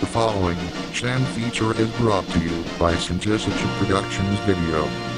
The following Shan feature is brought to you by Synthesis Productions Video.